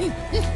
嗯嗯。